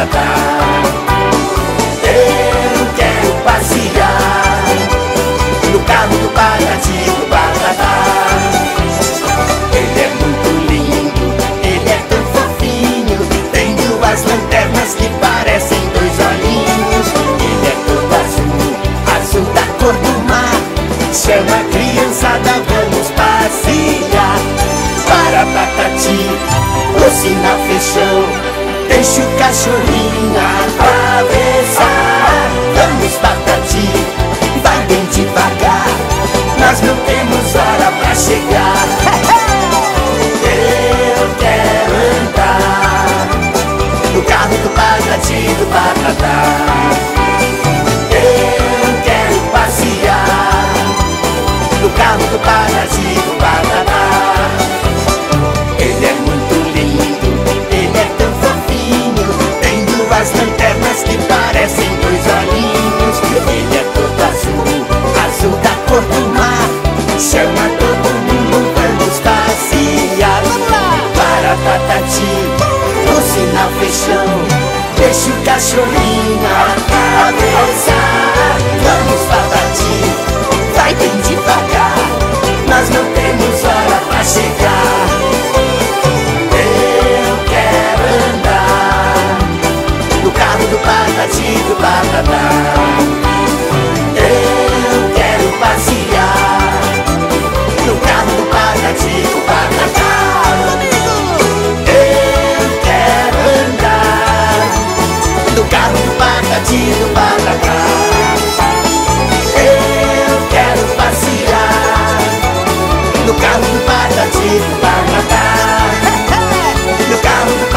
Eu quero passear no carro do Paratico Batatá. Ele é muito lindo, ele é tão fofinho. Tem duas lanternas que parecem dois olhinhos. Ele é todo azul, azul da cor do mar. Chama a criançada. Cachorrinho atravessar. Vamos Patati, vai bem devagar. Nós não temos hora pra chegar. Eu quero andar. No carro do Patati do Patatá Eu quero passear. No carro do Patati Duas lanternas que parecem dois olhinhos Ele é todo azul, azul da cor do mar. Chama todo mundo, vamos passear. Para Patati, no sinal fechão Deixa o cachorrinho atravessar batido para cá. Eu quero passear no carro do batido para cá. No carro do